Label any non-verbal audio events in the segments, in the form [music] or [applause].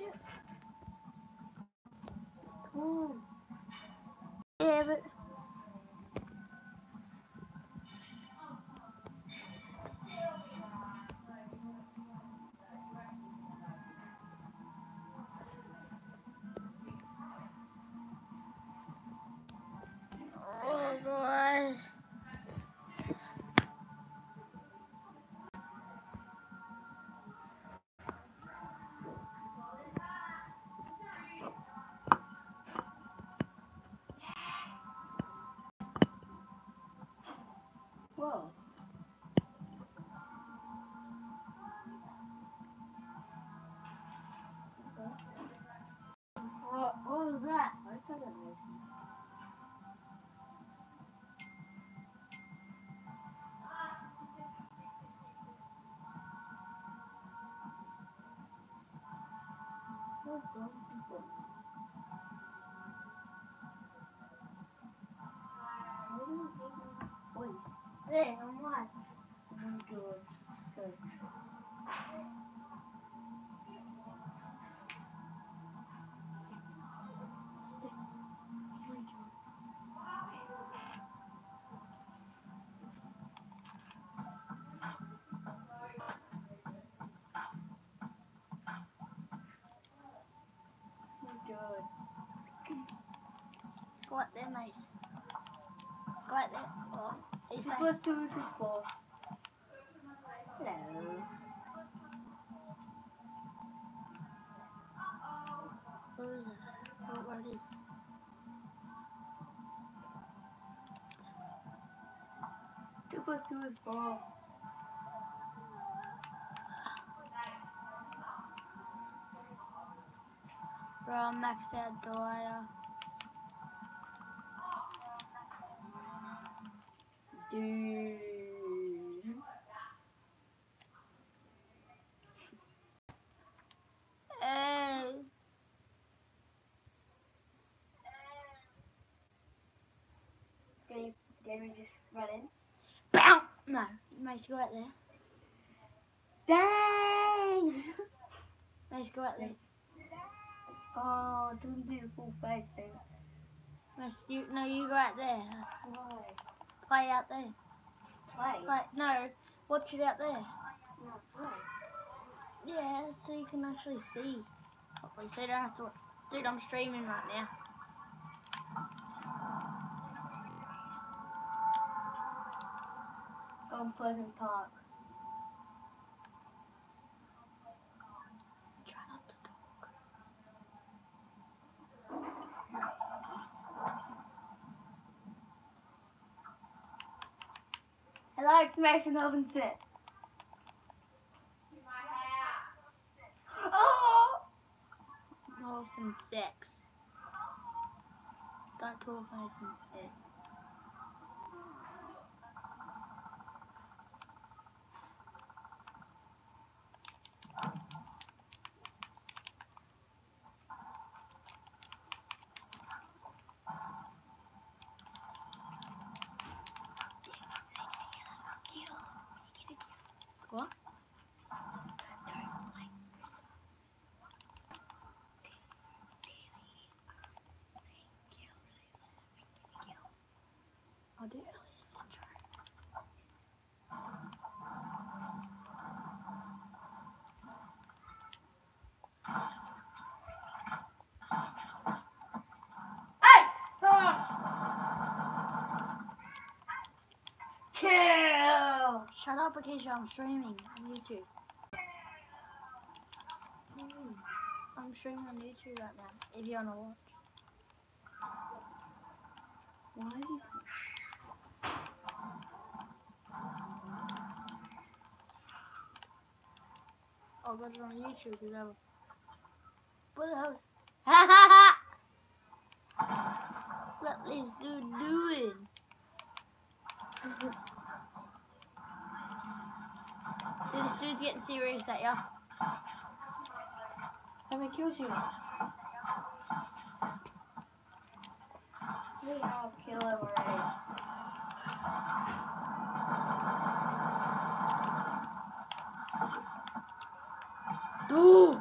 watch it. Come on. There, I'm? Oh, good. Good. Out there, nice. Go out there. He's Two like, plus two equals four. Hello. what was it? What is? Two plus two is four. Bro, I'm maxed out. Dude. Can you, we just run in? Bow! No, nice. Go out there. Dang! Nice. Go out there. Oh, don't do the full face thing. Nice. You, no, you go out there. Why? Play out there. Play? Like, no, watch it out there. No. Yeah, so you can actually see. properly, So you don't have to. Dude, I'm streaming right now. On Pleasant Park. back and Mason Robinson. Oh! 12 and 6. Got 12 6. I'll do. Hey! Ah! Kill! Shut up, Acacia. I'm streaming on YouTube. I'm streaming on YouTube right now. If you wanna watch. Why is he... I'll got it on YouTube because I have. What the hell? Ha ha ha! What is dude doing? [laughs] Dude, this dude's getting serious at ya. How many kills you have? I'll kill him already. Ooh!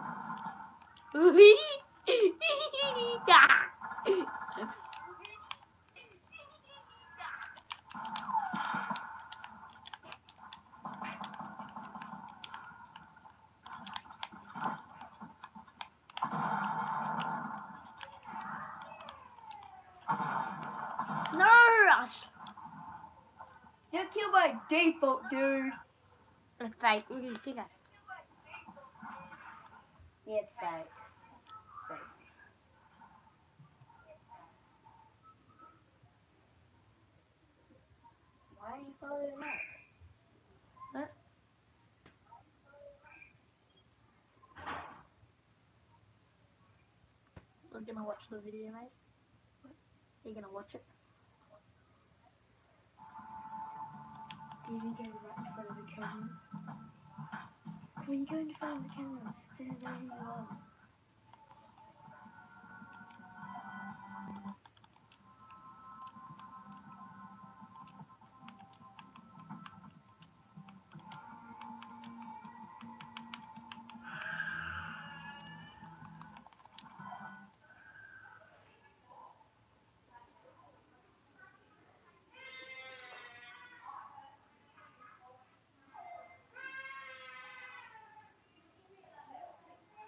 no! You're killed by default, dude. It's fake. Look at his pickaxe. It's fake. Fake. Why are you following up? We're gonna watch the video, mate. You're gonna watch it. Did we go right in front of the camera? When you go in front of the camera, 现在我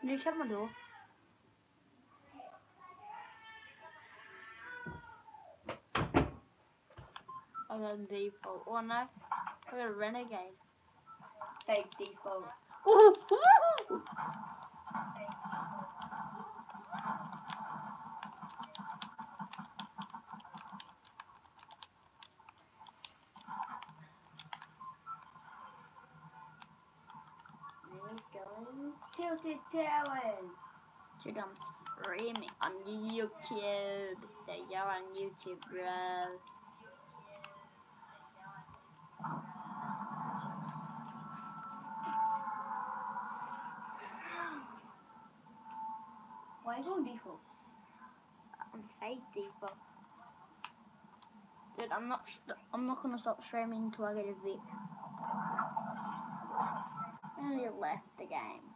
who you are. Can you shut my door? I got a default. Got a renegade. Fake default. Ooh, ooh. And he's going Tilted Towers. Dude, I'm streaming on YouTube. There you are on YouTube, bro. Why you going default? I'm fake default. Dude, I'm not. I'm not gonna stop streaming until I get a Vic. And he left the game.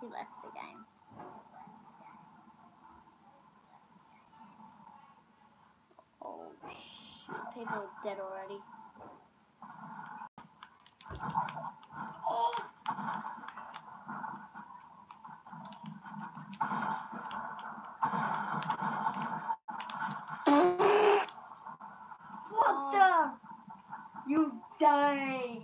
He left the game. Oh shit! People are dead already. What the? You. Die.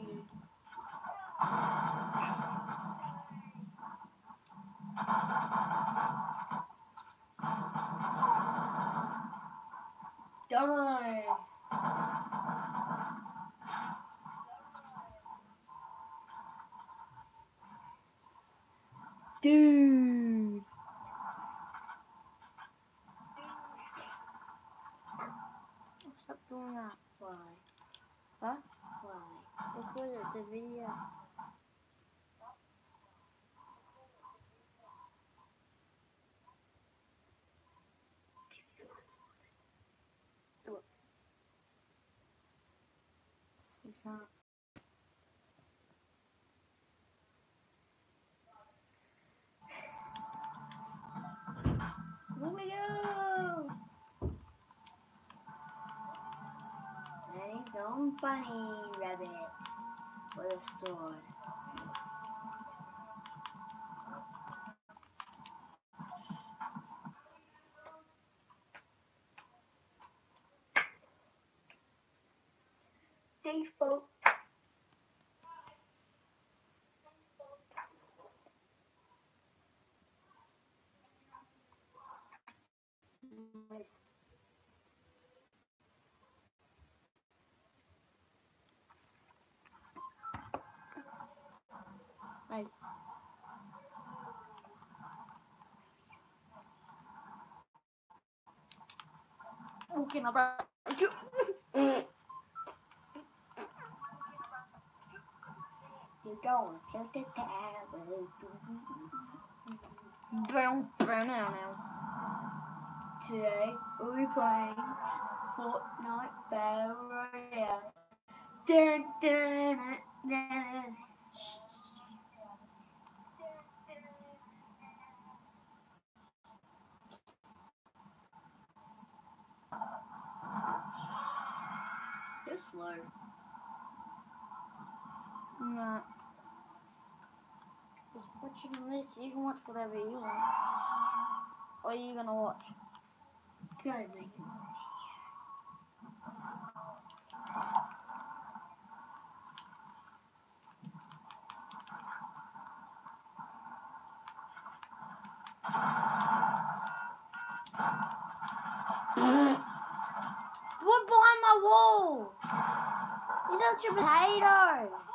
Dude. Stop doing that. Why? Huh? Why? Record it, the video. It. You can't. Bunny rabbit with a sword. Nice. [laughs] You're going to the tower. Brown, brown now now. Today we'll be playing Fortnite Battle Royale. Dun, dun, dun, dun. You're slow. No. Just watching this. You can watch whatever you want. Or are you gonna watch? I make? What behind my wall? He's a potato.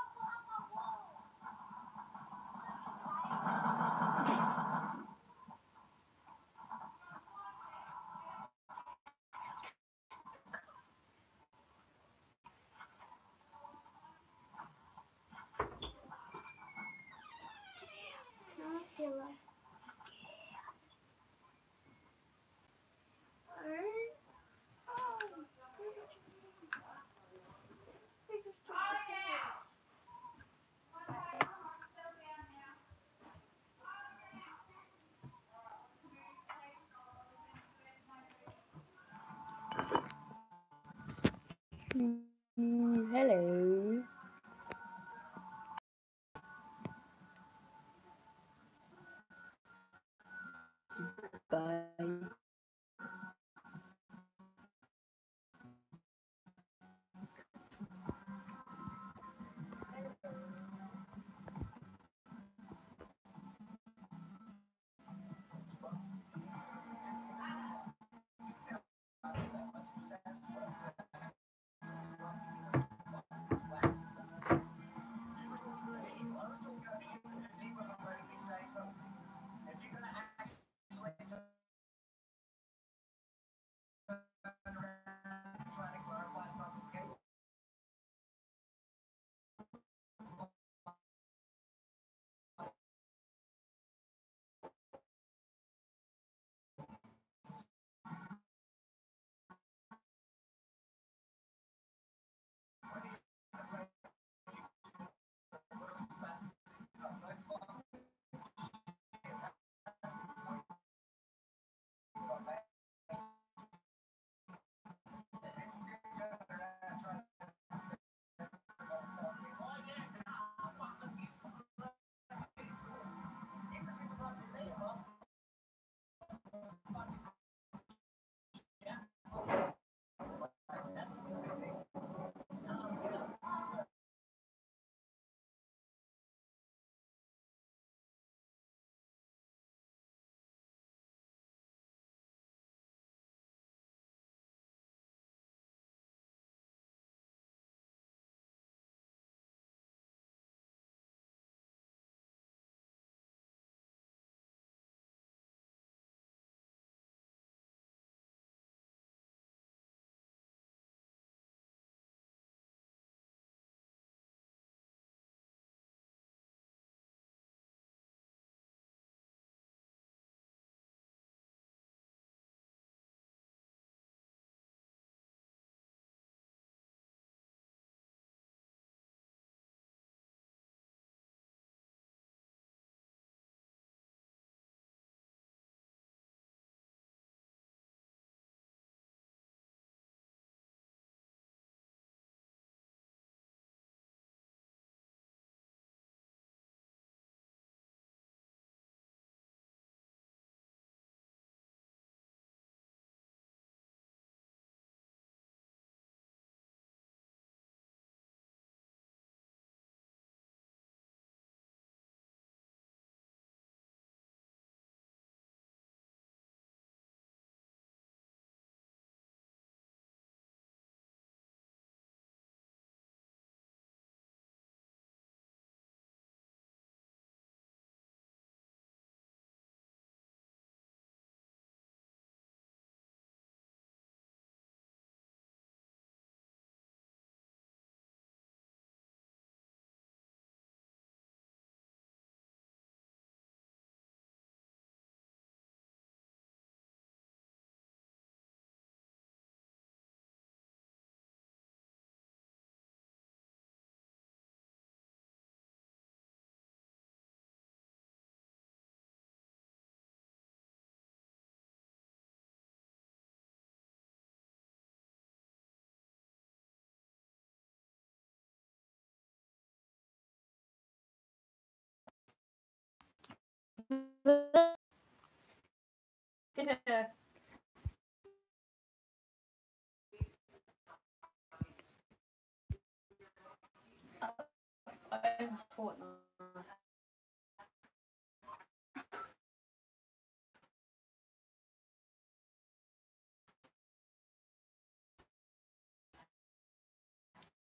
哎呀我呢？